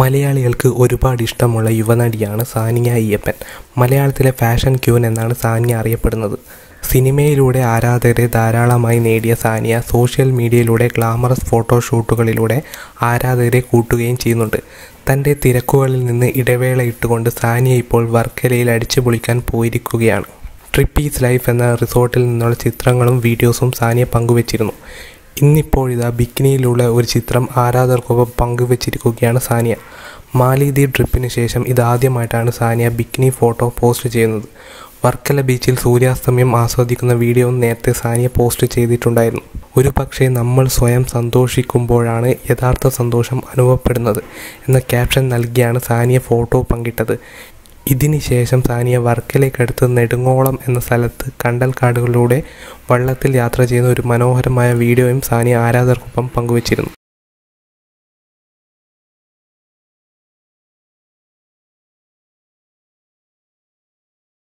മലയാളികൾക്ക് ഒരുപാട് ഇഷ്ടമുള്ള യുവനടിയാണ് സാനിയ അയ്യപ്പൻ. മലയാളത്തിലെ ഫാഷൻ ക്യൂൻ എന്നാണ് സാനിയ അറിയപ്പെടുന്നത്. സിനിമയിലൂടെ ആരാധകരെ ധാരാളമായി നേടിയ സാനിയ സോഷ്യൽ മീഡിയയിലൂടെ ഗ്ലാമറസ് ഫോട്ടോഷൂട്ടുകളിലൂടെ ആരാധകരെ കൂട്ടുകയും ചെയ്യുന്നുണ്ട്. തന്റെ തിരക്കുകളിൽ നിന്ന് ഇടവേള ഇട്ടുകൊണ്ട് സാനിയ ഇപ്പോൾ വർക്കലയിൽ അടിച്ചു പൊളിക്കാൻ പോയിരിക്കുകയാണ്. ട്രിപ്പീസ് ലൈഫ് എന്ന റിസോർട്ടിൽ നിന്നുള്ള ചിത്രങ്ങളും വീഡിയോസും സാനിയ പങ്കുവച്ചിരുന്നു. ഇന്നിപ്പോൾ ഇതാ ബിക്കിനിയിലുള്ള ഒരു ചിത്രം ആരാധകർക്കൊപ്പം പങ്കുവച്ചിരിക്കുകയാണ് സാനിയ. മാലിദ്വീപ് ട്രിപ്പിന് ശേഷം ഇതാദ്യമായിട്ടാണ് സാനിയ ബിക്കിനി ഫോട്ടോ പോസ്റ്റ് ചെയ്യുന്നത്. വർക്കല ബീച്ചിൽ സൂര്യാസ്തമയം ആസ്വദിക്കുന്ന വീഡിയോ നേരത്തെ സാനിയ പോസ്റ്റ് ചെയ്തിട്ടുണ്ടായിരുന്നു. ഒരു പക്ഷേ നമ്മൾ സ്വയം സന്തോഷിക്കുമ്പോഴാണ് യഥാർത്ഥ സന്തോഷം അനുഭവപ്പെടുന്നത് എന്ന ക്യാപ്ഷൻ നൽകിയാണ് സാനിയ ഫോട്ടോ പങ്കിട്ടത്. ഇതിന് ശേഷം സാനിയ വർക്കലേക്കടുത്ത് നെടുങ്ങോളം എന്ന സ്ഥലത്ത് കണ്ടൽക്കാടുകളിലൂടെ വള്ളത്തിൽ യാത്ര ചെയ്യുന്ന ഒരു മനോഹരമായ വീഡിയോയും സാനിയ ആരാധകർക്കൊപ്പം പങ്കുവച്ചിരുന്നു.